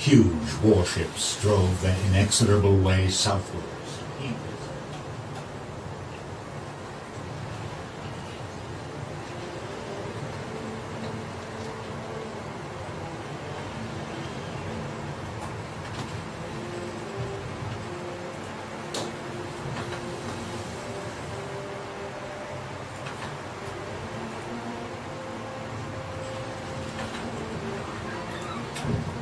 Huge warships drove their inexorable way southwards. One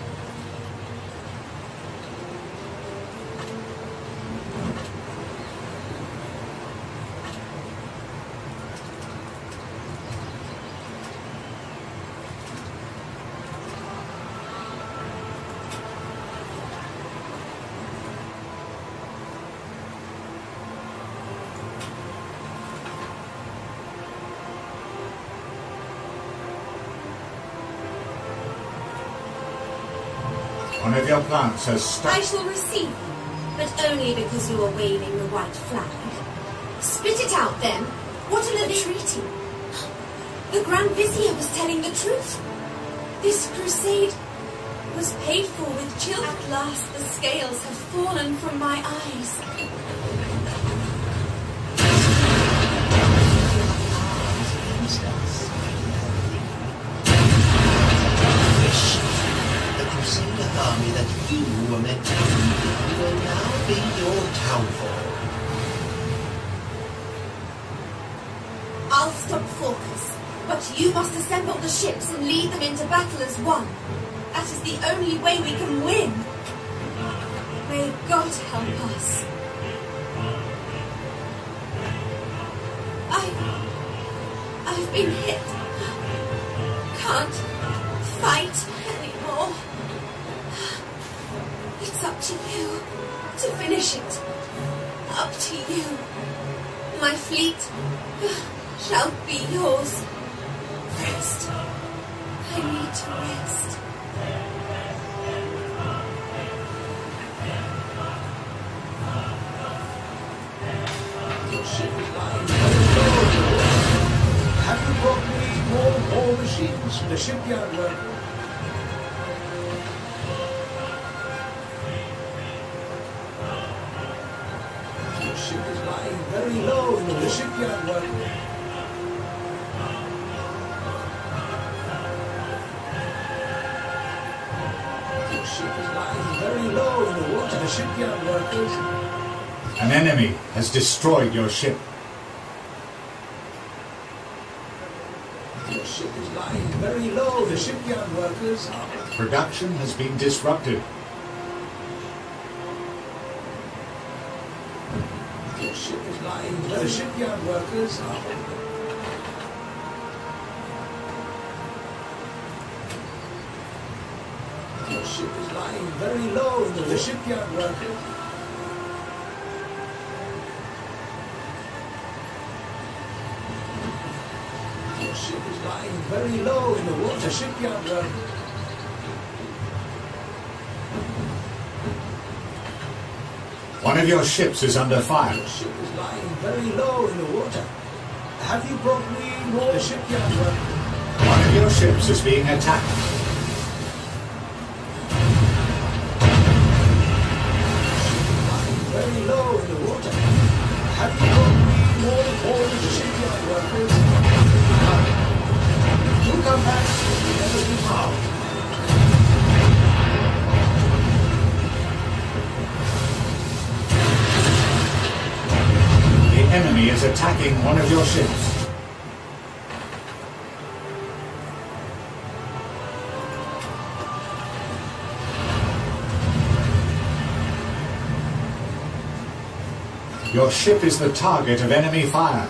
of your plants has stuck. I shall receive you, but only because you are waving the white flag. Spit it out then. What an entreaty. The Grand Vizier was telling the truth. This crusade was paid for with children. At last the scales have fallen from my eyes. I'll stop Forcas, but you must assemble the ships and lead them into battle as one. That is the only way we can win. May God help us. I... I've been hit. Can't fight anymore. It's up to you to finish it. Up to you. My fleet shall be yours. Rest. I need to rest. Your ship is lying. Have you brought me more war machines from the shipyard worker? Your ship is lying very low in the shipyard worker. Very low in the. The shipyard workers. An enemy has destroyed your ship. Your ship is lying very low. The shipyard workers are Production has been disrupted. Your ship is lying very The shipyard workers are very low in the, the shipyard workers. Your ship is lying very low in the water shipyard workers. One of your ships is under fire. Your ship is lying very low in the water. Have you brought me more? Shipyard workers. One of your ships is being attacked. Water. Have you brought me more shipyard workers? You come back, you be found. The enemy is attacking one of your ships. Your ship is the target of enemy fire.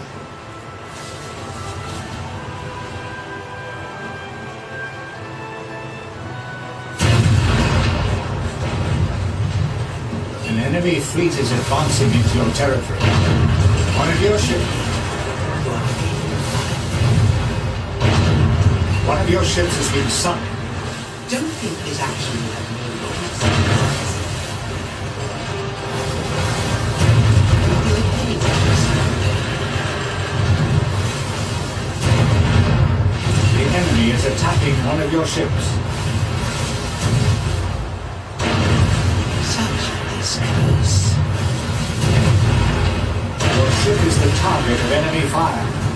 An enemy fleet is advancing into your territory. One of your ships. One of your ships has been sunk. Don't think this action your ships. Suction is close. Your ship is the target of enemy fire.